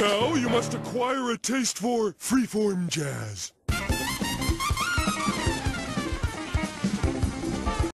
Now you must acquire a taste for freeform jazz.